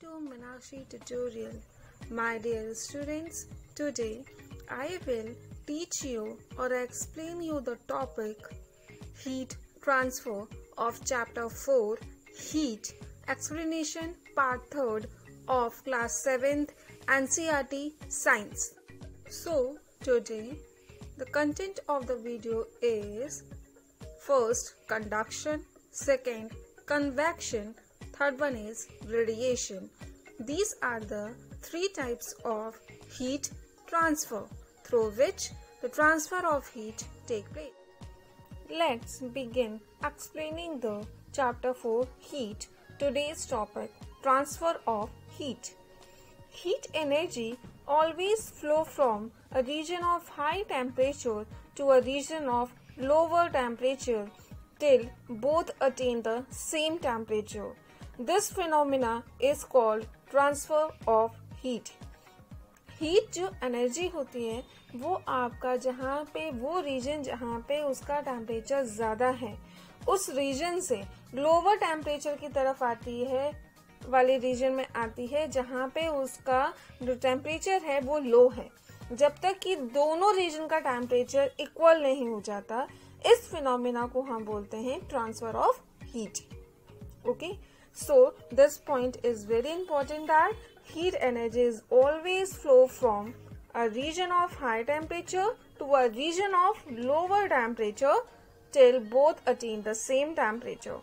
to Meenakshi tutorial. My dear students, today I will teach you or explain you the topic heat transfer of chapter 4 heat explanation part 3rd of class 7th NCERT science. So today the content of the video is first conduction, second convection, third one is radiation. These are the three types of heat transfer through which the transfer of heat take place. Let's begin explaining the chapter 4 heat. Today's topic transfer of heat. Heat energy always flow from a region of high temperature to a region of lower temperature till both attain the same temperature. This phenomena is called transfer of heat heat जो energy होती है, वो आपका जहाँ पे, वो reason जहाँ पे उसका टेम्परेचर ज़्यादा है, उस रीजन से लोअर टेम्परेचर की तरफ़ आती है, वाले रीजन में आती है, जहाँ पे उसका जो टेम्परेचर है, वो लो है। जब तक कि दोनों रीजन का टेम्परेचर इक्वल नहीं हो जाता, इस फिनोमिना को हम बोलते हैं transfer of heat okay so this point is very important that heat energy is always flow from a region of high temperature to a region of lower temperature till both attain the same temperature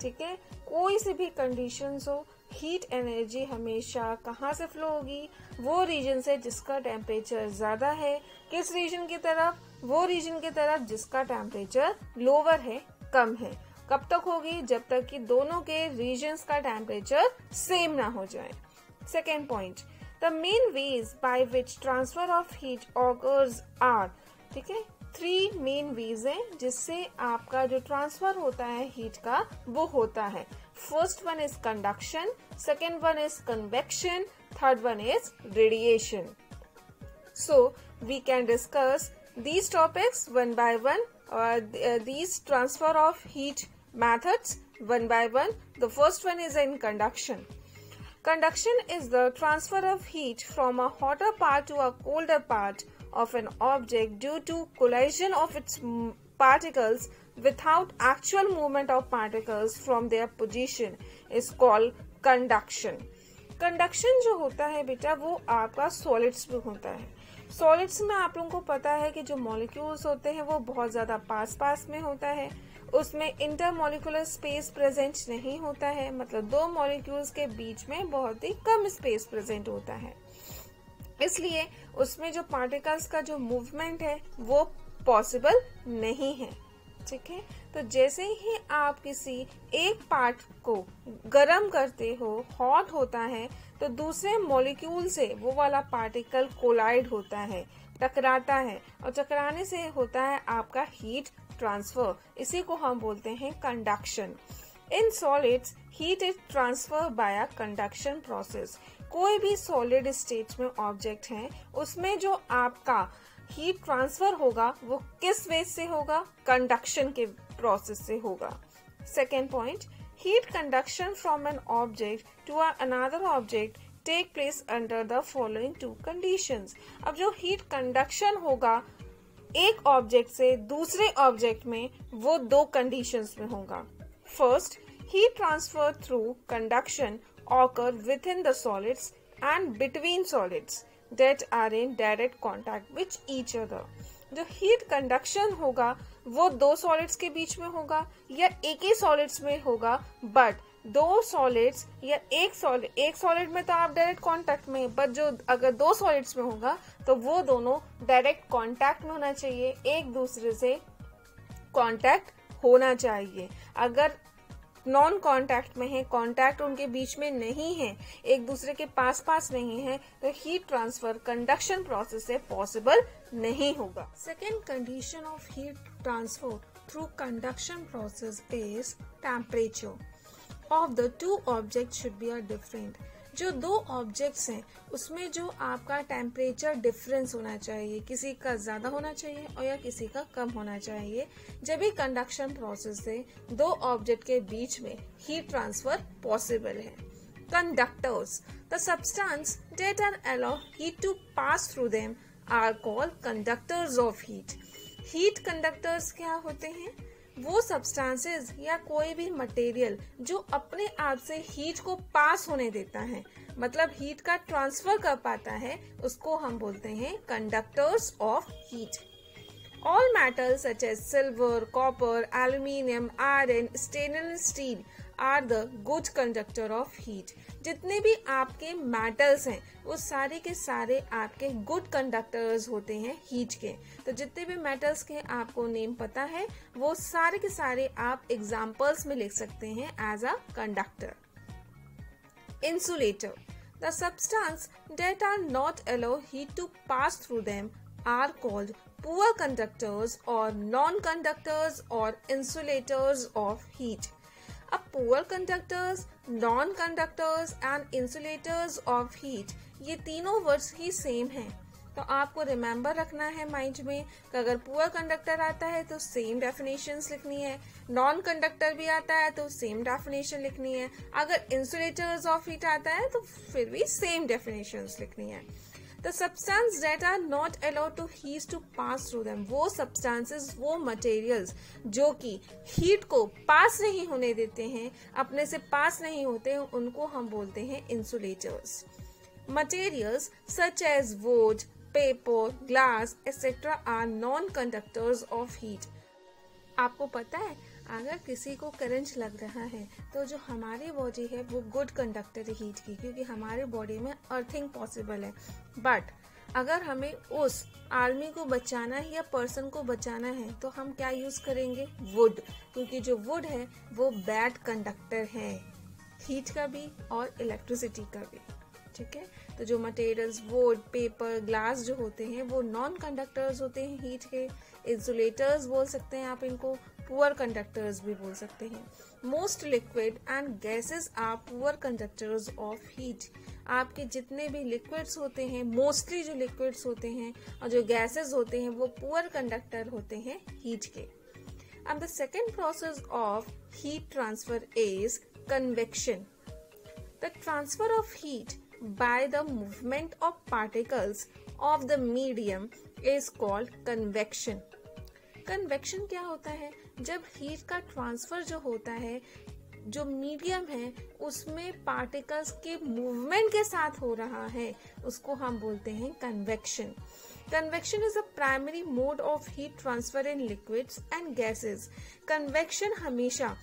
ठीक है कोई सी भी condition हो heat energy हमेशा कहाँ से flow होगी वो रीजन से जिसका टेम्परेचर ज़्यादा है किस रीजन की तरफ़ वो रीजन की तरफ़ जिसका टेम्परेचर लोअर है कम है कब तक होगी? जब तक कि दोनों के रीजन्स का टेम्परेचर सेम ना हो जाए। Second point the main ways by which transfer of heat occurs are ठीक है? थ्री मेन वेज हैं जिससे आपका जो ट्रांसफ़र होता है हीट का वो होता है। First one is conduction second one is convection third one is radiation so we can discuss topics one by one uh, these transfer of heat methods one by one the first one is in conduction Conduction is the transfer of heat from a hotter part to a colder part of an object due to collision of its particles without actual movement of particles from their position is called conduction. Conduction जो होता है बेटा वो आपका solids में होता है solids में आप लोगों को पता है कि जो मॉलिक्यूल्स होते हैं वो बहुत ज़्यादा पास पास में होता है उसमें इंटरमोलिकुलर स्पेस प्रेजेंट नहीं होता है। मतलब दो मॉलिक्यूल्स के बीच में बहुत ही कम स्पेस प्रेजेंट होता है। इसलिए उसमें जो पार्टिकल्स का जो मूवमेंट है, वो पॉसिबल नहीं है। ठीक है? तो जैसे ही आप किसी एक पार्ट को गर्म करते हो हॉट होता है तो दूसरे मॉलिक्यूल से वो वाला पार्टिकल कोलाइड होता है, टकराता है। और टकराने से होता है आपका हीट ट्रांसफ़र इसी को हम बोलते हैं conduction in solids heat is transfer by a conduction process कोई भी सॉलिड स्टेट में ऑब्जेक्ट है, उसमें जो आपका हीट ट्रांसफ़र होगा, वो किस वे से होगा? कंडक्शन के प्रोसेस से होगा. Second point heat conduction from an object to another object take place under the following two conditions अब जो हीट कंडक्शन होगा एक ऑब्जेक्ट से दूसरे ऑब्जेक्ट में वो दो कंडीशंस में होगा। First heat transfer through conduction occur with in the solids and between solids that are in direct contact with each other जो हीट कंडक्शन होगा, वो दो सॉलिड्स के बीच में होगा या एक ही सॉलिड्स में होगा बट दो सॉलिड्स या एक सॉलिड एक सॉलिड में तो आप डायरेक्ट कांटेक्ट में बट जो अगर दो सॉलिड्स में होगा तो वो दोनों डायरेक्ट कांटेक्ट में होना चाहिए। एक दूसरे से कांटेक्ट होना चाहिए। अगर नॉन कांटेक्ट में है कांटेक्ट उनके बीच में नहीं है, एक दूसरे के पास पास नहीं है तो हीट ट्रांसफ़र कंडक्शन प्रोसेस से पॉसिबल नहीं होगा। Second condition of heat transfer through conduction process is temperature of the two object should be are different जो दो ऑब्जेक्ट्स हैं, उसमें जो आपका टेम्परेचर डिफरेंस होना चाहिए, किसी का ज़्यादा होना चाहिए और या किसी का कम होना चाहिए जब भी कंडक्शन प्रोसेस से दो ऑब्जेक्ट के बीच में हीट ट्रांसफ़र पॉसिबल है conductors. The substance that are allow heat to pass through them, are called conductors of heat. Heat conductors क्या होते हैं वो सब्सटेंसेस या कोई भी मटेरियल जो अपने आप से हीट को पास होने देता है मतलब हीट का ट्रांसफ़र कर पाता है, उसको हम बोलते हैं conductors of heat all metals such as silver copper aluminium iron stainless steel are the good conductor of heat जितने भी आपके मेटल्स हैं, वो सारे के सारे आपके गुड कंडक्टर्स होते हैं हीट के। तो जितने भी मेटल्स के आपको नेम पता है, वो सारे के सारे आप एग्जाम्पल्स में लिख सकते हैं as a conductor insulator the substance that are not allow heat to pass through them are called poor conductors or non conductors or insulators of heat A poor conductors, non-conductors and insulators of heat ये तीनों words ही same हैं। तो आपको remember रखना है mind में कि अगर पुअर कंडक्टर आता है तो सेम डेफिनेशन लिखनी है। नॉन कंडक्टर भी आता है तो सेम डेफिनेशन लिखनी है। अगर इंसुलेटर्स ऑफ़ हीट आता है तो फिर भी सेम डेफिनेशन लिखनी है। The substance that are not allowed to heat to pass through them वो सब्सटेंसेस वो मटेरियल्स जो कि हीट को पास नहीं होने देते हैं अपने से पास नहीं होते हैं उनको हम बोलते हैं insulators materials such as wood, paper glass etcetera are non conductors of heat आपको पता है? अगर किसी को करंट लग रहा है तो जो हमारी बॉडी है, वो गुड कंडक्टर है हीट की, क्योंकि हमारे बॉडी में अर्थिंग पॉसिबल है। बट अगर हमें उस आर्मी को बचाना है या पर्सन को बचाना है तो हम क्या यूज़ करेंगे? वुड क्योंकि जो वुड है, वो बैड कंडक्टर है। हीट का भी और इलेक्ट्रिसिटी का भी। ठीक है? तो जो मटेरियल्स वुड पेपर ग्लास जो होते हैं, वो नॉन कंडक्टर्स होते हैं हीट के। इंसुलेटर्स बोल सकते हैं आप इनको। पुअर कंडक्टर्स भी बोल सकते हैं। Most liquid and gases are poor conductors of heat आपके जितने भी लिक्विड्स होते हैं मोस्टली जो लिक्विड्स होते हैं और जो गैसेस होते हैं, वो पुअर कंडक्टर होते हैं हीट के। And the second process of heat transfer is convection the transfer of heat by the movement of particles of the medium is called convection. Convection क्या होता है? जब हीट का ट्रांसफ़र जो होता है, जो मीडियम है, उसमें पार्टिकल्स के मूवमेंट के साथ हो रहा है, उसको हम बोलते हैं convection convection is a primary mode of heat transfer in liquids and gases convection हमेशा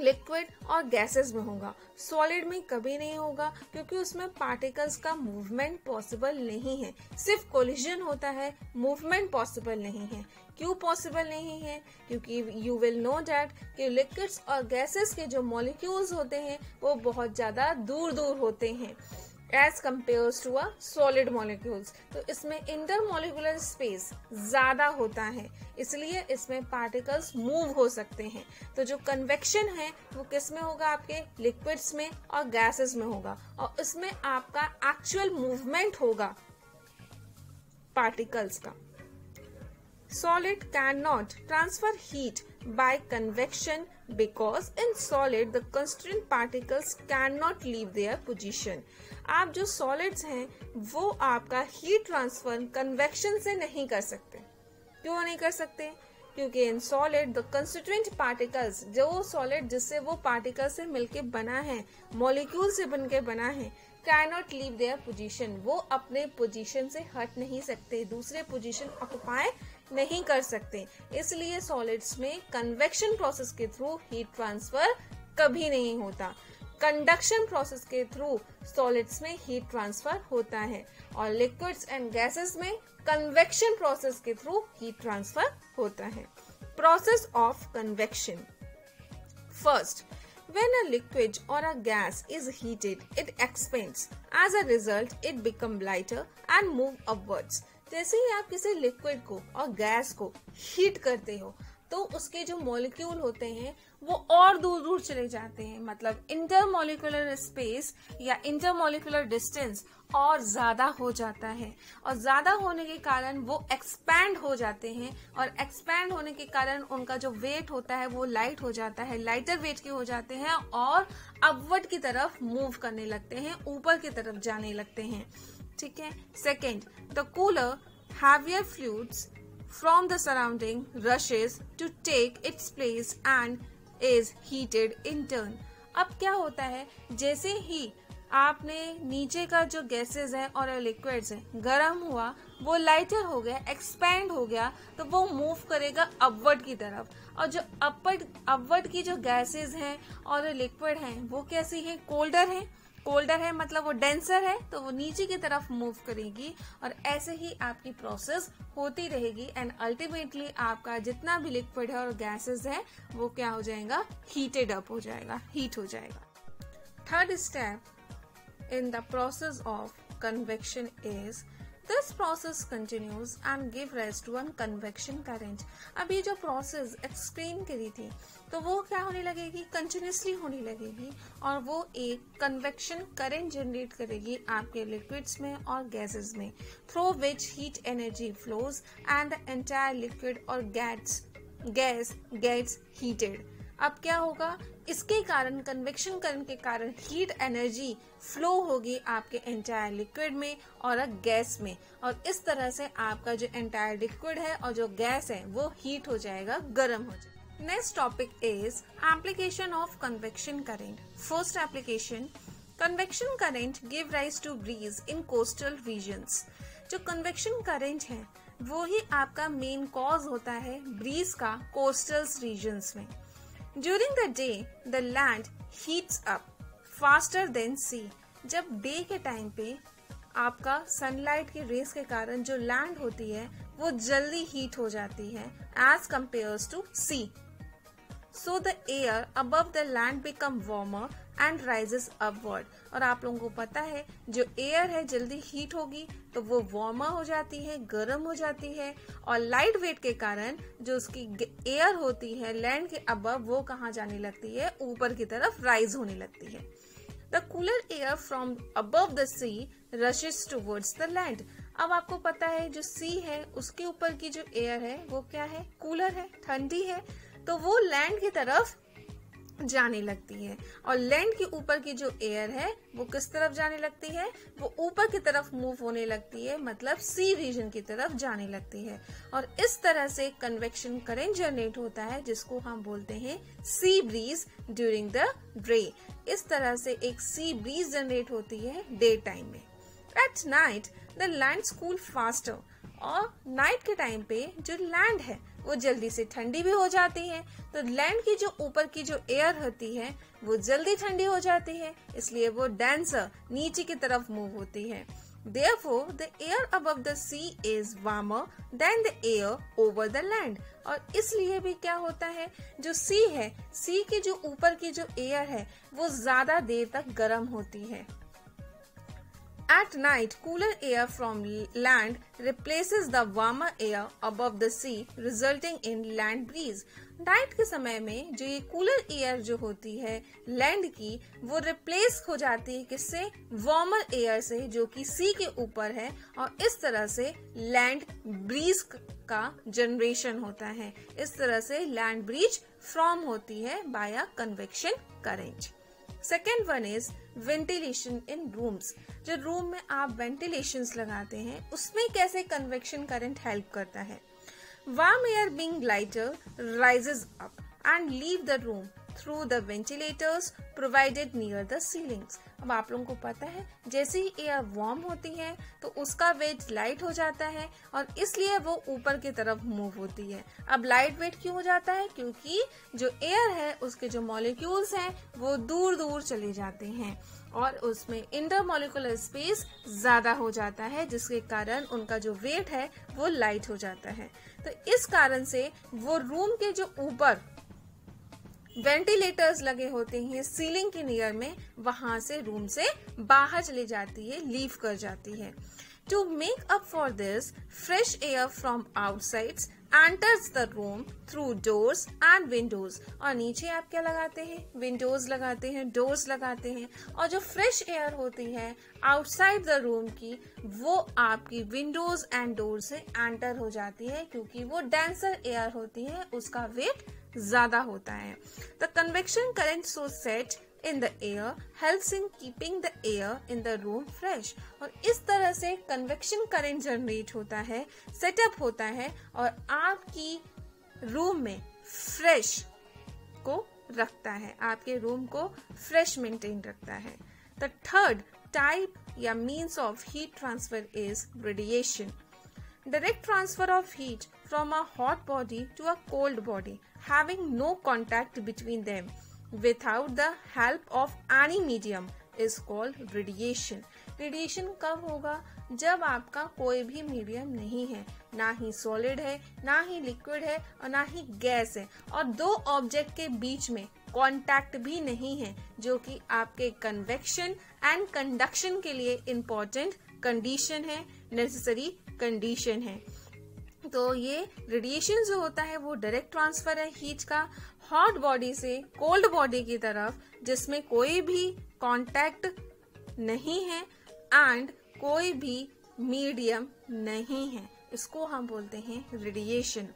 लिक्विड और गैसेस में होगा। सॉलिड में कभी नहीं होगा, क्योंकि उसमें पार्टिकल्स का मूवमेंट पॉसिबल नहीं है। सिर्फ़ कोलिजन होता है, मूवमेंट पॉसिबल नहीं है। क्यों पॉसिबल नहीं है? क्योंकि यू विल नो डैट कि लिक्विड्स और गैसेस के जो मॉलिक्यूल्स होते हैं, वो बहुत ज़्यादा दूर दूर होते हैं। As compare to a solid molecules तो इसमें इंटर मोलिकुलर स्पेस ज़्यादा होता है, इसलिए इसमें पार्टिकल्स मूव हो सकते हैं। तो जो कन्वेक्शन है, वो किसमें होगा आपके? लिक्विड्स में और गैसेस में होगा। और इसमें आपका एक्चुअल मूवमेंट होगा पार्टिकल्स का। Solid cannot transfer heat by convection because in solid, the constituent particles cannot leave their position आप जो सॉलिड्स हैं, वो आपका हीट ट्रांसफ़र कन्वेक्शन से नहीं कर सकते। क्यों नहीं कर सकते? क्योंकि in solid the constituent particles जो सॉलिड जिससे वो पार्टिकल से मिलके बना है मॉलिक्यूल से बनके बना है कैनॉट लीव देयर पोजीशन वो अपने पोजीशन से हट नहीं सकते, दूसरे पोजीशन ऑक्युपाई नहीं कर सकते। इसलिए सॉलिड्स में कन्वेक्शन प्रोसेस के थ्रू हीट ट्रांसफ़र कभी नहीं होता। कंडक्शन प्रोसेस के थ्रू सॉलिड्स में हीट ट्रांसफ़र होता है और लिक्विड्स एंड गैसेस में कन्वेक्शन प्रोसेस के थ्रू हीट ट्रांसफ़र होता है process of convection first When a liquid or a gas is heated, it expands. As a result, it becomes lighter and move upwards. जैसे ही आप किसी liquid को और गैस को हीट करते हो तो उसके जो मॉलिक्यूल होते हैं, वो और दूर दूर चले जाते हैं। मतलब इंटरमोलिकुलर स्पेस या इंटरमोलिकुलर डिस्टेंस और ज़्यादा हो जाता है। और ज़्यादा होने के कारण वो एक्सपैंड हो जाते हैं और एक्सपैंड होने के कारण उनका जो वेट होता है, वो लाइट हो जाता है। लाइटर वेट के हो जाते हैं और अपवर्ड की तरफ़ मूव करने लगते हैं, ऊपर की तरफ़ जाने लगते हैं। ठीक है? Second the cooler heavier fluids from the surrounding rushes to take its place and is heated in turn. अब क्या होता है? जैसे ही आपने नीचे का जो गैसेस है और लिक्विड्स है, गर्म हुआ, वो लाइटर हो गया एक्सपैंड हो गया तो वो मूव करेगा अपवर्ड की तरफ़। और जो अपवर्ड अपवर्ड की जो गैसेस हैं और लिक्विड हैं, वो कैसी है? कोल्डर है। कोल्डर है मतलब वो डेंसर है तो वो नीचे की तरफ़ मूव करेगी और ऐसे ही आपकी प्रोसेस होती रहेगी। एंड अल्टीमेटली आपका जितना भी लिक्विड है और गैसेस है, वो क्या हो जाएगा? हीटेड अप हो जाएगा हीट हो जाएगा। Third step in the process of convection is this process continues and give rest to one convection current अभी जो प्रोसेस एक्सप्लेन करी थी तो वो क्या होने लगेगी? कंटिन्यूसली होने लगेगी। और वो एक कन्वेक्शन करेंट जनरेट करेगी आपके लिक्विड्स में और गैसेस में through which heat energy flows and the entire liquid और गैस गैस गेट्स हीटेड अब क्या होगा? इसके कारण कन्वेक्शन करंट के कारण हीट एनर्जी फ्लो होगी आपके एंटायर लिक्विड में और गैस में। और इस तरह से आपका जो एंटायर लिक्विड है और जो गैस है, वो हीट हो जाएगा, गर्म हो जाएगा। Next topic is application of convection current first application convection current give rise to breeze in coastal regions जो कन्वेक्शन करेंट है, वो ही आपका मेन कॉज होता है ब्रीज का कोस्टल रीजन्स में. During the day the land heats up faster than sea जब day के टाइम पे आपका सनलाइट के रेस के कारण जो लैंड होती है, वो जल्दी हीट हो जाती है as compare to sea so the air above the land become warmer and rises upward और आप लोगों को पता है, जो एयर है, जल्दी हीट होगी तो वो वार्मर हो जाती है, गर्म हो जाती है। और लाइट वेट के कारण, जो उसकी एयर होती है लैंड के अबव वो कहाँ जाने लगती है? ऊपर की तरफ़ राइज होने लगती है। The cooler air from above the sea rushes towards the land अब आपको पता है, जो सी है, उसके ऊपर की जो एयर है, वो क्या है? कूलर है, ठंडी है। तो वो लैंड की तरफ़ जाने लगती है। और लैंड के ऊपर की जो एयर है, वो किस तरफ़ जाने लगती है? वो ऊपर की तरफ़ मूव होने लगती है मतलब सी रीजन की तरफ़ जाने लगती है। और इस तरह से कन्वेक्शन करेंट जनरेट होता है, जिसको हम बोलते हैं sea breeze during the day इस तरह से एक सी ब्रीज जनरेट होती है डे टाइम में। एट नाइट द लैंड स्कूल फास्टर और नाइट के टाइम पे जो लैंड है वो जल्दी से ठंडी भी हो जाती है। तो लैंड की जो ऊपर की जो एयर होती है वो जल्दी ठंडी हो जाती है इसलिए वो डेंसर नीचे की तरफ़ मूव होती है। Therefore, the air above the sea is warmer than the air over the land. और इसलिए भी क्या होता है जो सी है सी की जो ऊपर की जो एयर है वो ज़्यादा देर तक गर्म होती है। At night, cooler air from land replaces the warmer air above the sea, resulting in land breeze. Night के समय में जो ये कूलर एयर जो होती है लैंड की वो रिप्लेस हो जाती है किससे? वार्मर एयर से जो कि सी के ऊपर है और इस तरह से लैंड ब्रीज का जनरेशन होता है। इस तरह से लैंड ब्रीज फॉर्म होती है by a convection current second one is ventilation in rooms जो रूम में आप वेंटिलेशन लगाते हैं, उसमें कैसे कन्वेक्शन करंट हेल्प करता है? Warm air being lighter rises up and leave the room through the ventilators provided near the ceilings अब आप लोगों को पता है, जैसे ही एयर वार्म होती है तो उसका वेट लाइट हो जाता है और इसलिए वो ऊपर की तरफ़ मूव होती है। अब लाइट वेट क्यों हो जाता है? क्योंकि जो एयर है, उसके जो मॉलिक्यूल्स हैं, वो दूर दूर चले जाते हैं। और उसमें इंटरमोलिकुलर स्पेस ज़्यादा हो जाता है, जिसके कारण उनका जो वेट है वो लाइट हो जाता है। तो इस कारण से वो रूम के जो ऊपर वेंटिलेटर्स लगे होते हैं सीलिंग के नियर में, वहाँ से रूम से बाहर चली जाती है लीव कर जाती है। To make up for this fresh air from outside enters the room through doors and windows और नीचे आप क्या लगाते हैं? विंडोज़ लगाते हैं डोर्स लगाते हैं। और जो फ्रेश एयर होती है आउटसाइड द रूम की, वो आपकी विंडोज़ एंड डोर से एंटर हो जाती है, क्योंकि वो डेंसर एयर होती है, उसका वेट ज़्यादा होता है। The convection current so set in the air helps in keeping the air in the room fresh और इस तरह से कन्वेक्शन करंट जनरेट होता है सेटअप होता है और आपकी रूम में फ्रेश को रखता है, आपके रूम को फ्रेश मेंटेन रखता है। द थर्ड टाइप या means of heat transfer is radiation direct transfer of heat from a hot body to a cold body, having no contact between them. Without the help of any medium is called radiation. Radiation कब होगा? जब आपका कोई भी medium नहीं है। ना ही solid है, ना ही लिक्विड है और ना ही गैस है। और दो ऑब्जेक्ट के बीच में कांटेक्ट भी नहीं है, जो कि आपके कन्वेक्शन एंड कंडक्शन के लिए इम्पोर्टेंट कंडीशन है नेसेसरी कंडीशन है। तो ये रेडिएशन जो होता है, वो डायरेक्ट ट्रांसफ़र है हीट का। हॉट बॉडी से कोल्ड बॉडी की तरफ़, जिसमें कोई भी कांटेक्ट नहीं है एंड कोई भी मीडियम नहीं है। इसको हम बोलते हैं radiation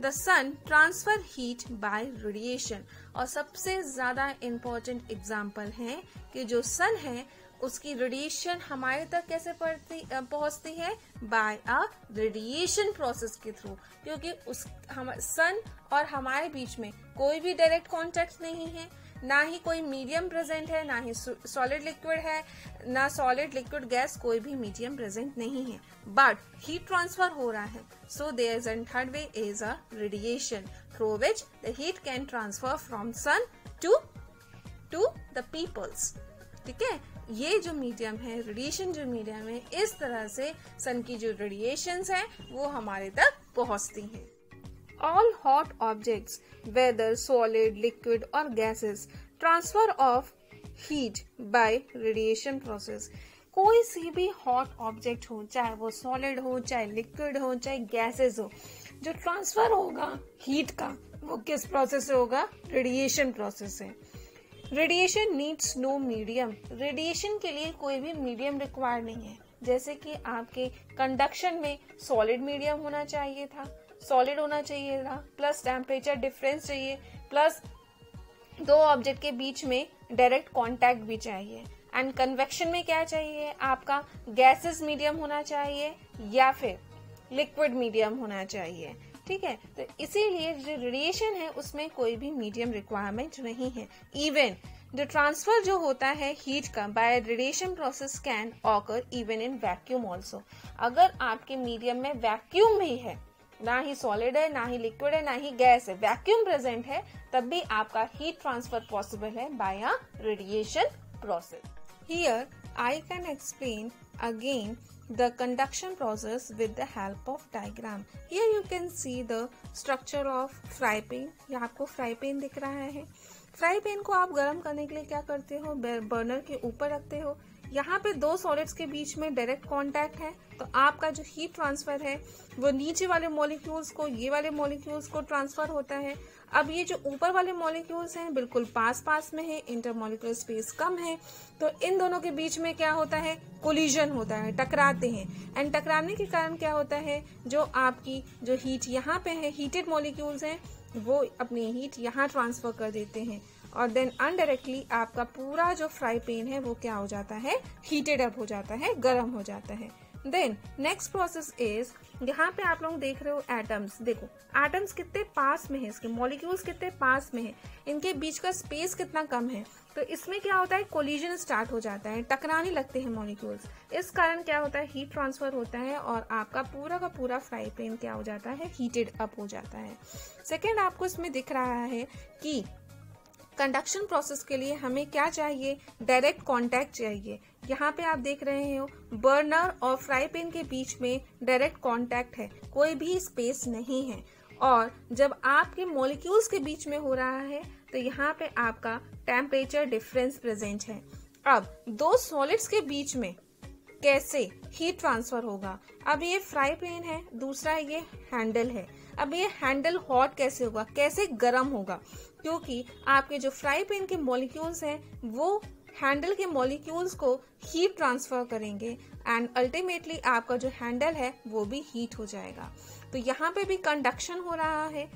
the sun transfer heat by radiation और सबसे ज़्यादा इम्पोर्टेंट एग्ज़ाम्पल है कि जो सन है उसकी रेडिएशन हमारे तक कैसे पहुँचती है? बाय अ रेडिएशन प्रोसेस के थ्रू क्योंकि उस, हम सन और हमारे बीच में कोई भी डायरेक्ट कांटेक्ट नहीं है। ना ही कोई मीडियम प्रेजेंट है, ना ही सॉलिड लिक्विड है, ना सॉलिड लिक्विड गैस कोई भी मीडियम प्रेजेंट नहीं है। बट हीट ट्रांसफ़र हो रहा है। So there is an third way is a radiation through which the heat can transfer from sun to to the peoples ठीक है? ये जो मीडियम है रेडिएशन जो मीडियम है, इस तरह से सन की जो रेडिएशन है, वो हमारे तक पहुँचती हैं। All hot objects whether solid liquid और gases transfer of heat by radiation process कोई सी भी हॉट ऑब्जेक्ट हो, चाहे वो सॉलिड हो, चाहे लिक्विड हो, चाहे गैसेस हो, जो ट्रांसफ़र होगा हीट का, वो किस प्रोसेस से होगा? रेडिएशन प्रोसेस से। Radiation needs no medium radiation के लिए कोई भी मीडियम रिक्वायर नहीं है। जैसे कि आपके कंडक्शन में सॉलिड मीडियम होना चाहिए था सॉलिड होना चाहिए था प्लस टेम्परेचर डिफरेंस चाहिए प्लस दो ऑब्जेक्ट के बीच में डायरेक्ट कांटेक्ट भी चाहिए। एंड कन्वेक्शन में क्या चाहिए? आपका गैसेस मीडियम होना चाहिए या फिर लिक्विड मीडियम होना चाहिए। ठीक है? तो इसीलिए जो रेडिएशन है, उसमें कोई भी मीडियम रिक्वायरमेंट नहीं है. इवन जो ट्रांसफ़र जो होता है हीट का by radiation process can occur even in vacuum also अगर आपके मीडियम में वैक्यूम भी है, ना ही सॉलिड है, ना ही लिक्विड है, ना ही गैस है वैक्यूम प्रेजेंट है, तब भी आपका हीट ट्रांसफ़र पॉसिबल है by a radiation process here I can explain again the conduction process with the help of diagram. Here you can see the structure of fry pan. ये आपको fry pan दिख रहा है। Fry pan को आप गर्म करने के लिए क्या करते हो? बर्नर के ऊपर रखते हो। यहाँ पे दो सॉलिड्स के बीच में डायरेक्ट कांटेक्ट है। तो आपका जो हीट ट्रांसफ़र है, वो नीचे वाले मॉलिक्यूल्स को, ये वाले मॉलिक्यूल्स को ट्रांसफ़र होता है। अब ये जो ऊपर वाले मॉलिक्यूल्स हैं, बिल्कुल पास पास में है इंटरमोलिकुलर स्पेस कम है तो इन दोनों के बीच में क्या होता है? कोलिजन होता है, टकराते हैं। एंड टकराने के कारण क्या होता है? जो आपकी, जो हीट यहाँ पे है हीटेड मॉलिक्यूल्स हैं, वो अपनी हीट यहाँ ट्रांसफ़र कर देते हैं। और देन अनडायरेक्टली आपका पूरा जो फ्राई पेन है, वो क्या हो जाता है? हीटेड अप हो जाता है, गर्म हो जाता है। देन नेक्स्ट प्रोसेस इज़ यहाँ पे आप लोग देख रहे हो एटम्स देखो एटम्स कितने पास में है, इसके मॉलिक्यूल्स कितने पास में है, इनके बीच का स्पेस कितना कम है। तो इसमें क्या होता है कोलिजन स्टार्ट हो जाता है, टकराने लगते हैं मॉलिक्यूल्स इस कारण क्या होता है हीट ट्रांसफ़र होता है और आपका पूरा का पूरा फ्राई पैन क्या हो जाता है हीटेड अप हो जाता है। सेकेंड आपको इसमें दिख रहा है कि कंडक्शन प्रोसेस के लिए हमें क्या चाहिए डायरेक्ट कांटेक्ट चाहिए। यहाँ पे आप देख रहे हो बर्नर और फ्राई पैन के बीच में डायरेक्ट कांटेक्ट है, कोई भी स्पेस नहीं है। और जब आपके मोलिक्यूल्स के बीच में हो रहा है तो यहाँ पे आपका टेम्परेचर डिफरेंस प्रेजेंट है। अब, दो सॉलिड्स के बीच में कैसे हीट ट्रांसफ़र होगा? अब ये फ्राई पैन है, दूसरा ये हैंडल है। अब ये हैंडल हॉट कैसे होगा? कैसे गर्म होगा? क्योंकि आपके जो फ्राई पैन के मॉलिक्यूल्स हैं, वो हैंडल के मॉलिक्यूल्स को हीट ट्रांसफ़र करेंगे एंड अल्टीमेटली आपका जो हैंडल है, वो भी हीट हो जाएगा। तो यहाँ पे भी कंडक्शन हो रहा है।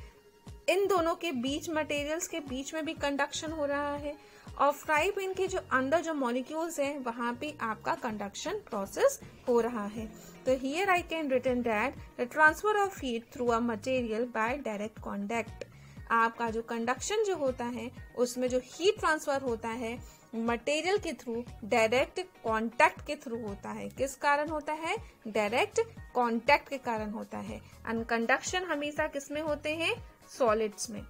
इन दोनों के बीच मटेरियल्स के बीच में भी कंडक्शन हो रहा है। और फ्राई पैन के जो अंदर जो मॉलिक्यूल्स हैं, वहाँ पे आपका कंडक्शन प्रोसेस हो रहा है। तो here I can return that the transfer of heat through a material by direct contact आपका जो कंडक्शन जो होता है, उसमें जो हीट ट्रांसफ़र होता है मटेरियल के थ्रू डायरेक्ट कांटेक्ट के थ्रू होता है। किस कारण होता है? डायरेक्ट कांटेक्ट के कारण होता है। एंड कंडक्शन हमेशा किसमें होते हैं? सॉलिड्स में।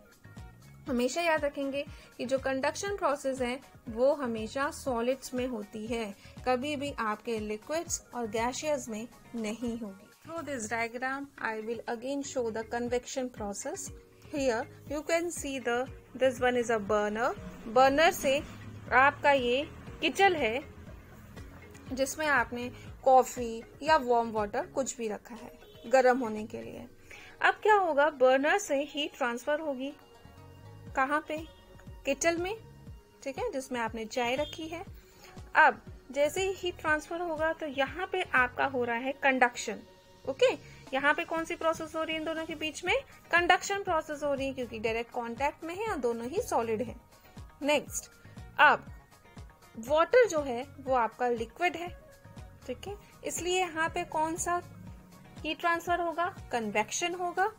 हमेशा याद रखेंगे कि जो कंडक्शन प्रोसेस है, वो हमेशा सॉलिड्स में होती है। कभी भी आपके लिक्विड्स और गैशियस में नहीं होगी। Through this diagram I will again show the convection process here you can see the this one is a burner burner से आपका ये किचल है, जिसमें आपने कॉफ़ी या वार्म वाटर कुछ भी रखा है, गर्म होने के लिए। अब क्या होगा बर्नर से हीट ट्रांसफ़र होगी। कहाँ पे? किचल में, ठीक है, जिसमें आपने चाय रखी है। अब, जैसे ही हीट ट्रांसफ़र होगा तो यहाँ पे आपका हो रहा है कंडक्शन ओके यहाँ पे कौन सी प्रोसेस हो रही है इन दोनों के बीच में? कंडक्शन प्रोसेस हो रही है, क्योंकि डायरेक्ट कांटेक्ट में है और दोनों ही सॉलिड है। नेक्स्ट अब वाटर जो है, वो आपका लिक्विड है, ठीक है? इसलिए यहाँ पे कौन सा हीट ट्रांसफ़र होगा? कन्वेक्शन होगा।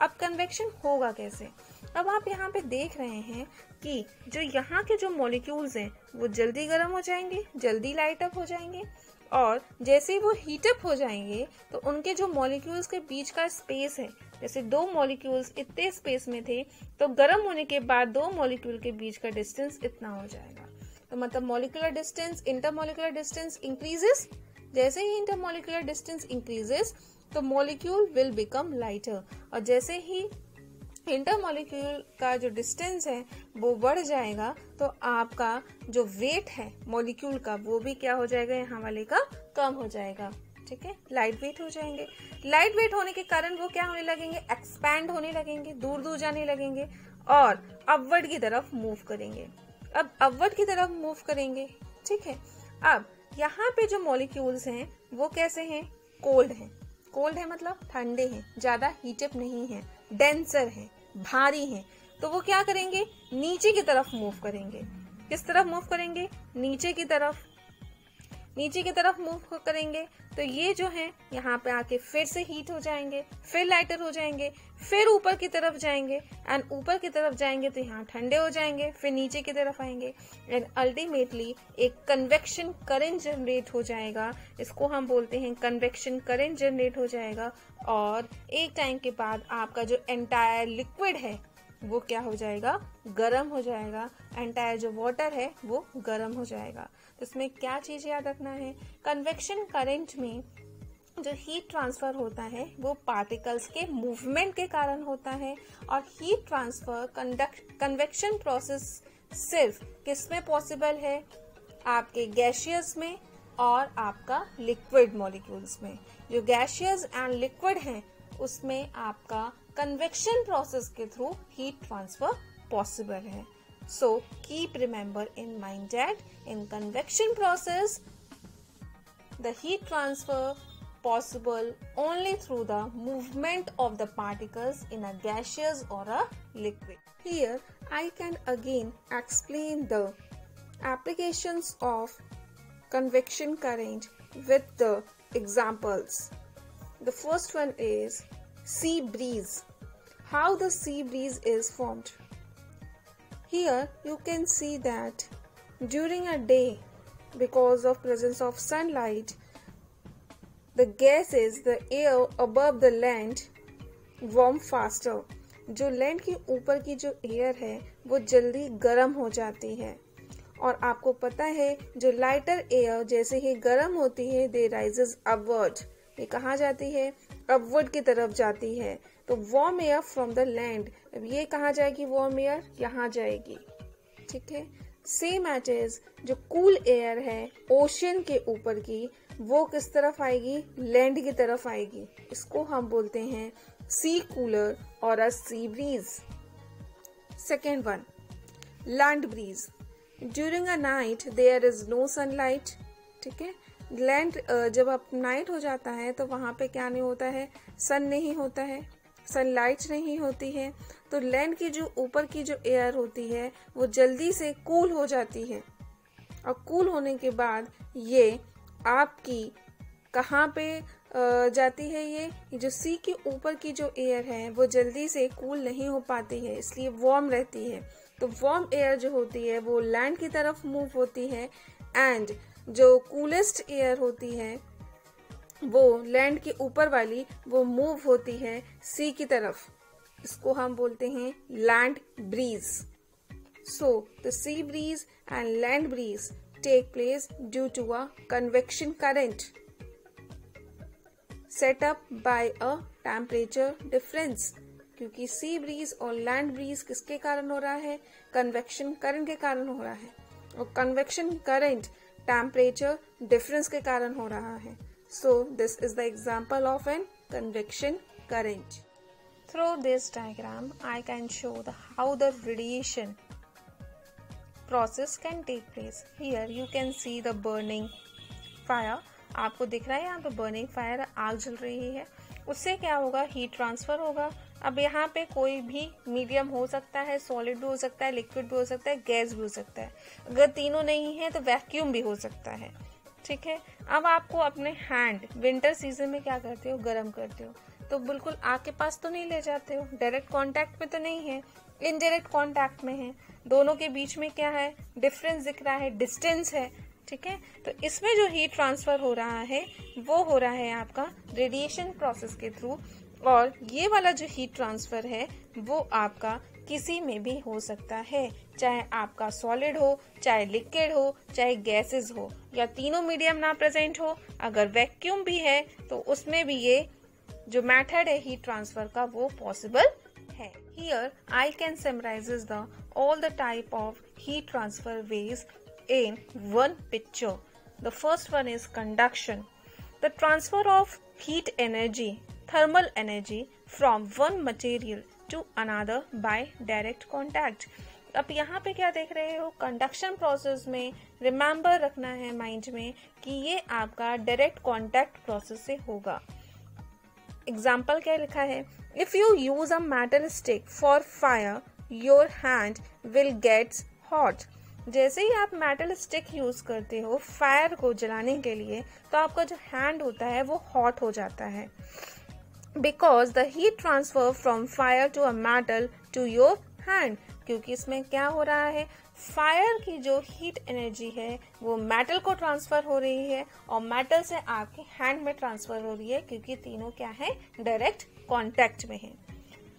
अब कन्वेक्शन होगा कैसे? अब आप यहाँ पे देख रहे हैं कि जो यहाँ के जो मॉलिक्यूल्स हैं, वो जल्दी गर्म हो जाएँगे, जल्दी लाइट अप हो जाएँगे। और जैसे ही वो हीटअप हो जाएँगे तो उनके जो मॉलिक्यूल्स के बीच का स्पेस है, जैसे दो मॉलिक्यूल्स इतने स्पेस में थे तो गर्म होने के बाद दो मॉलिक्यूल के बीच का डिस्टेंस इतना हो जाएगा। तो मतलब molecular distance intermolecular distance increases जैसे ही इंटरमोलिकुलर डिस्टेंस इंक्रीजेस तो मॉलिक्यूल विल बिकम लाइटर और जैसे ही इंटरमोलिक्यूल का जो डिस्टेंस है, वो बढ़ जाएगा तो आपका जो वेट है मॉलिक्यूल का, वो भी क्या हो जाएगा यहाँ वाले का, कम हो जाएगा, ठीक है? लाइट वेट हो जाएँगे। लाइट वेट होने के कारण वो क्या होने लगेंगे? एक्सपैंड होने लगेंगे दूर दूर जाने लगेंगे और अपवर्ड की तरफ़ मूव करेंगे। अब अपवर्ड की तरफ़ मूव करेंगे, ठीक है? अब यहाँ पे जो मॉलिक्यूल्स हैं, वो कैसे हैं? कोल्ड हैं। कोल्ड है मतलब ठंडे हैं, ज़्यादा हीटअप नहीं है डेंसर है। भारी हैं तो वो क्या करेंगे? नीचे की तरफ़ मूव करेंगे। किस तरफ़ मूव करेंगे? नीचे की तरफ़ नीचे की तरफ़ मूव करेंगे तो ये जो है, यहाँ पे आके फिर से हीट हो जाएँगे, फिर लाइटर हो जाएँगे, फिर ऊपर की तरफ़ जाएँगे एंड ऊपर की तरफ़ जाएँगे तो यहाँ ठंडे हो जाएँगे, फिर नीचे की तरफ़ आएँगे एंड अल्टीमेटली एक कन्वेक्शन करेंट जनरेट हो जाएगा, इसको हम बोलते हैं कन्वेक्शन करेंट जनरेट हो जाएगा, और एक टाइम के बाद आपका जो एंटायर लिक्विड है वो क्या हो जाएगा? गर्म हो जाएगा। एंटायर जो वाटर है, वो गर्म हो जाएगा। तो इसमें क्या चीज़ याद रखना है? कन्वेक्शन करंट में जो हीट ट्रांसफ़र होता है, वो पार्टिकल्स के मूवमेंट के कारण होता है। और हीट ट्रांसफ़र कन्वेक्शन प्रोसेस सिर्फ़ किसमें पॉसिबल है? आपके गैशियस में और आपका लिक्विड मॉलिक्यूल्स में। जो गैशियस एंड लिक्विड हैं, उसमें आपका कन्वेक्शन प्रोसेस के थ्रू हीट ट्रांसफ़र पॉसिबल है. So keep remember in mind that in convection process the heat transfer possible only through the movement of the particles in a gaseous और a liquid here I can again explain the application of convection current with the examples the first one is sea breeze How the sea breeze is formed. Here you can see that during a day because of presence of sunlight the gases the air above the land warm faster जो land के ऊपर की जो air है वो जल्दी गर्म हो जाती है और आपको पता है जो लाइटर एयर जैसे ही गर्म होती है दे राइजेस अपवर्ड ये कहाँ जाती है अपवर्ड की तरफ़ जाती है तो warm air from the land अब ये कहाँ जाएगी वॉर्म एयर यहाँ जाएगी। ठीक है? सेम एट इज़ जो कूल एयर है ओशन के ऊपर की, वो किस तरफ़ आएगी? लैंड की तरफ़ आएगी। इसको हम बोलते हैं सी कूलर और a sea breeze second one land breeze during a night, there is no sunlight. ठीक है? लैंड जब अब नाइट हो जाता है तो वहाँ पे क्या नहीं होता है? सन नहीं होता है। सनलाइट नहीं होती है तो लैंड की जो ऊपर की जो एयर होती है, वो जल्दी से कूल हो जाती है। और कूल होने के बाद ये आपकी कहाँ पे जाती है ये? जो सी के ऊपर की जो एयर है, वो जल्दी से कूल नहीं हो पाती है, इसलिए वार्म रहती है। तो वार्म एयर जो होती है, वो लैंड की तरफ़ मूव होती है एंड जो कूलेस्ट एयर होती है वो लैंड के ऊपर वाली वो मूव होती है सी की तरफ़। इसको हम बोलते हैं land breeze so the sea breeze and land breeze take place due to a convection current up by a temperature difference क्योंकि सी ब्रीज और लैंड ब्रीज किसके कारण हो रहा है? कन्वेक्शन करंट के कारण हो रहा है। और कन्वेक्शन करंट टेम्परेचर डिफरेंस के कारण हो रहा है। So this is the example of an convection current through this diagram I can show the how the radiation process can take place. Here, you can see the burning fire. आपको दिख रहा है यहाँ पे बर्निंग फायर आग जल रही है। उससे क्या होगा? हीट ट्रांसफ़र होगा। अब यहाँ पे कोई भी मीडियम हो सकता है सॉलिड भी हो सकता है लिक्विड भी हो सकता है गैस भी हो सकता है। अगर तीनों नहीं है तो वैक्यूम भी हो सकता है। ठीक है? अब आपको अपने हैंड विंटर सीज़न में क्या करते हो? गर्म करते हो। तो बिल्कुल आग के पास तो नहीं ले जाते हो। डायरेक्ट कांटेक्ट में तो नहीं है। इनडायरेक्ट कांटेक्ट में है। दोनों के बीच में क्या है? डिफरेंस दिख रहा है। डिस्टेंस है। ठीक है? तो इसमें जो हीट ट्रांसफ़र हो रहा है, वो हो रहा है आपका रेडिएशन प्रोसेस के थ्रू और ये वाला जो हीट ट्रांसफ़र है, वो आपका किसी में भी हो सकता है। चाहे आपका सॉलिड हो, चाहे लिक्विड हो, चाहे गैसेस हो, या तीनों मीडियम ना प्रेजेंट हो, अगर वैक्यूम भी है तो उसमें भी ये जो मेथड है हीट ट्रांसफ़र का, वो पॉसिबल है। Here I can summarise the all the type of heat transfer ways in one picture the first one is conduction the transfer of heat energy thermal energy from one material to another by direct contact अब यहाँ पे क्या देख रहे हो? Conduction process में remember रखना है माइंड में कि ये आपका डायरेक्ट कॉन्टैक्ट प्रोसेस से होगा। एग्ज़ाम्पल क्या लिखा है? If you use a metal stick for fire your hand will gets hot जैसे ही आप मेटल स्टिक यूज़ करते हो फायर को जलाने के लिए तो आपका जो हैंड होता है, वो हॉट हो जाता है। Because the heat transfer from fire to a metal to your hand क्योंकि इसमें क्या हो रहा है? फायर की जो हीट एनर्जी है, वो मेटल को ट्रांसफ़र हो रही है और मेटल से आपके हैंड में ट्रांसफ़र हो रही है क्योंकि तीनों क्या है? डायरेक्ट कॉन्टेक्ट में है।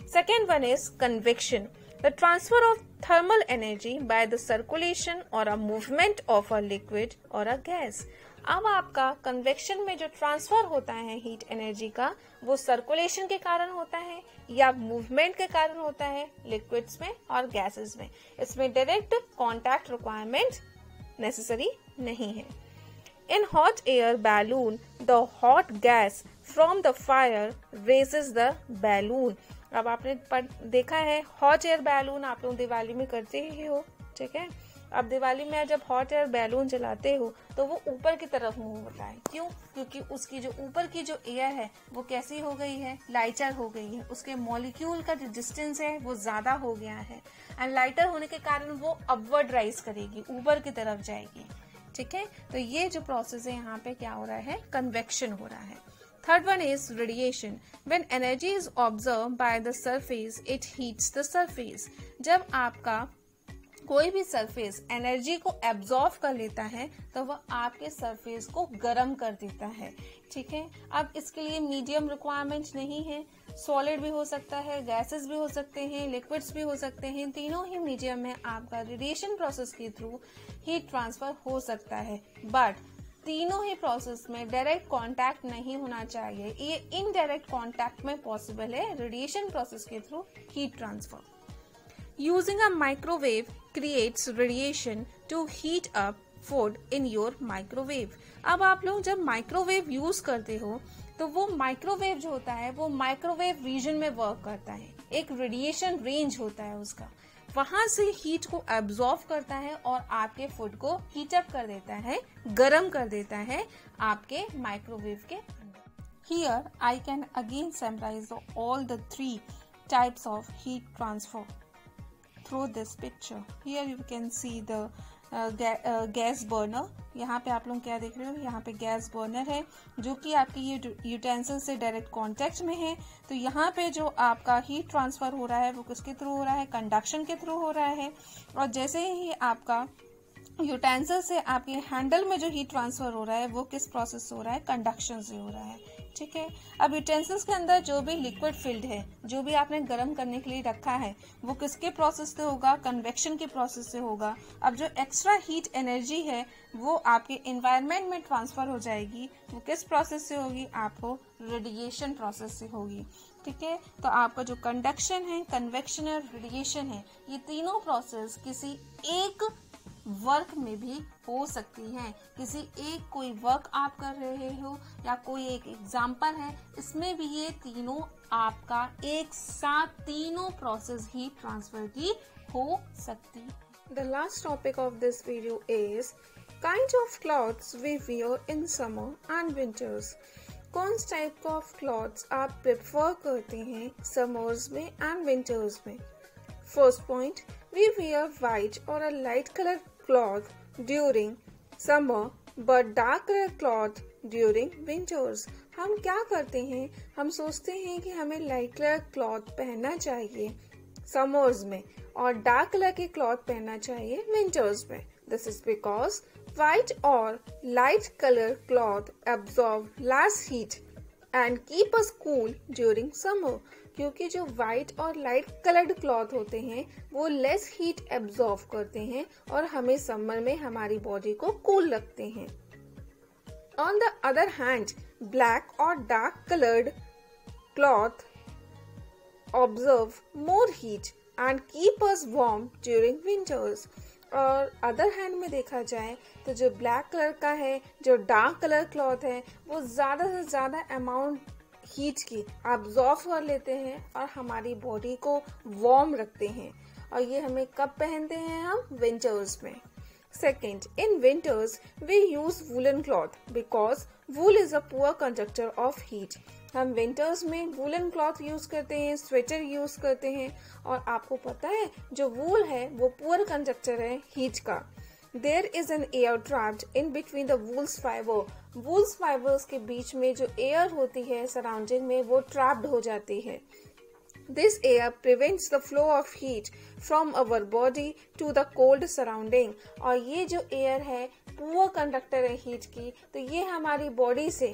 Second one is convection The transfer of thermal energy by the circulation or a movement of a liquid or a gas. अब आपका कन्वेक्शन में जो ट्रांसफ़र होता है हीट एनर्जी का, वो सर्कुलेशन के कारण होता है या मूवमेंट के कारण होता है लिक्विड्स में और गैसेस में। इसमें डायरेक्ट कॉन्टैक्ट रिक्वायरमेंट नेसेसरी नहीं है। In hot air balloon the hot gas from the fire raises the balloon अब आपने देखा है हॉट एयर बैलून आप लोग दिवाली में करते ही हो, ठीक है? अब दिवाली में जब हॉट एयर बैलून जलाते हो तो वो ऊपर की तरफ़ मूव होता है। क्यों? क्योंकि उसकी जो ऊपर की जो एयर है वो कैसी हो गई है? लाइटर हो गई है। उसके मॉलिक्यूल का जो डिस्टेंस है वो ज़्यादा हो गया है। एंड लाइटर होने के कारण वो अपवर्ड राइज करेगी ऊपर की तरफ़ जाएगी। ठीक है? तो ये जो प्रोसेस है यहाँ पे क्या हो रहा है? कन्वेक्शन हो रहा है। Third one is radiation. When energy is observed by the surface, it heats the surface. जब आपका कोई भी सरफेस एनर्जी को एब्जॉर्व कर लेता है तो वह आपके सरफेस को गर्म कर देता है। ठीक है? अब इसके लिए मीडियम रिक्वायरमेंट नहीं है। सॉलिड भी हो सकता है गैसेस भी हो सकते हैं लिक्विड्स भी हो सकते हैं। तीनों ही मीडियम में आपका रेडिएशन प्रोसेस के थ्रू हीट ट्रांसफ़र हो सकता है। बट तीनों ही प्रोसेस में डायरेक्ट कांटेक्ट नहीं होना चाहिए। ये इनडायरेक्ट कांटेक्ट में पॉसिबल है रेडिएशन प्रोसेस के through heat transfer using a microwave creates radiation to heat up food in your microwave अब आप लोग जब माइक्रोवेव यूज़ करते हो तो वो माइक्रोवेव जो होता है, वो माइक्रोवेव रीजन में वर्क करता है। एक रेडिएशन रेंज होता है उसका। वहाँ से हीट को एब्जॉर्व करता है और आपके फ़ूड को हीट अप कर देता है, गर्म कर देता है आपके माइक्रोवेव के here I can again summarise all the three types of heat transfer through this picture here you can see the gas burner यहाँ पे आप लोग क्या देख रहे हो? यहाँ पे गैस बर्नर है, जो कि आपकी ये यूटेंसिल से डायरेक्ट कांटेक्ट में है। तो यहाँ पे जो आपका हीट ट्रांसफ़र हो रहा है, वो किसके थ्रू हो रहा है? कंडक्शन के थ्रू हो रहा है। और जैसे ही आपका यूटेंसिल से आपके हैंडल में जो हीट ट्रांसफ़र हो रहा है, वो किस प्रोसेस से हो रहा है? कंडक्शन से हो रहा है। ठीक है? अब यूटेंसिल्स के अंदर जो भी लिक्विड फिल्ड है, जो भी आपने गर्म करने के लिए रखा है, वो किसके प्रोसेस से होगा? कन्वेक्शन के प्रोसेस से होगा। अब जो एक्स्ट्रा हीट एनर्जी है, वो आपके इन्वायरमेंट में ट्रांसफ़र हो जाएगी। वो किस प्रोसेस से होगी? आपको रेडिएशन प्रोसेस से होगी। ठीक है? तो आपका जो कंडक्शन है कन्वेक्शन और रेडिएशन है, ये तीनों प्रोसेस किसी एक वर्क में भी हो सकती हैं। किसी एक कोई वर्क आप कर रहे हो या कोई एक एग्ज़ाम्पल है, इसमें भी ये तीनों आपका एक साथ तीनों प्रोसेस ही ट्रांसफ़र की हो सकती the last topic of this video is kind of clothes we wear in summer and winters कौन से टाइप ऑफ़ क्लॉथ्स आप प्रेफर करते हैं समर्स में एंड विंटर्स में? First point we wear white और a light colour cloth during summer, but darker cloth during winters हम क्या करते हैं? हम सोचते हैं कि हमें लाइट कलर क्लॉथ पहनना चाहिए समर्स में और डार्क कलर के क्लॉथ पहनना चाहिए विंटर्स में. दिस इज़ बिकॉज़ व्हाइट और light colour cloth absorb less heat and keep us cool during summer क्योंकि जो व्हाइट और लाइट कलर्ड क्लॉथ होते हैं, वो लेस हीट एब्जॉर्व करते हैं और हमें समर में हमारी बॉडी को कूल रखते हैं। On the other hand black और dark coloured cloth observe more heat and keep us warm during winters और अदर हैंड में देखा जाए तो जो ब्लैक कलर का है, जो डार्क कलर क्लॉथ है, वो ज़्यादा से ज़्यादा अमाउंट हीट की ऑब्जॉर्व कर लेते हैं और हमारी बॉडी को वार्म रखते हैं। और ये हमें कब पहनते हैं हम? विंटर्स में। Second in winters we use woollen cloth because wool is a poor conductor of heat हम विंटर्स में वुलन क्लॉथ यूज़ करते हैं स्वेटर यूज़ करते हैं और आपको पता है, जो वूल है, वो पुअर कंडक्टर है हीट का। There is an air trapped in between the wool's fibre wool's fibres के बीच में जो एयर होती है सराउंडिंग में, वो ट्रैप्ड हो जाती है। This air prevents the flow of heat from our body to the cold surrounding और ये जो एयर है पुअर कंडक्टर है हीट की तो ये हमारी बॉडी से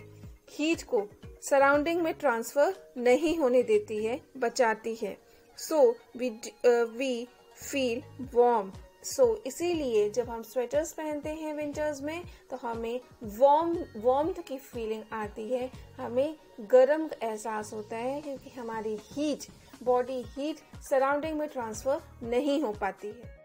हीट को सराउंडिंग में ट्रांसफ़र नहीं होने देती है, बचाती है। So we we feel warm so so, इसीलिए जब हम स्वेटर्स पहनते हैं विंटर्स में तो हमें वार्म वार्म की फीलिंग आती है। हमें गर्म एहसास होता है क्योंकि हमारी हीट बॉडी हीट सराउंडिंग में ट्रांसफ़र नहीं हो पाती है।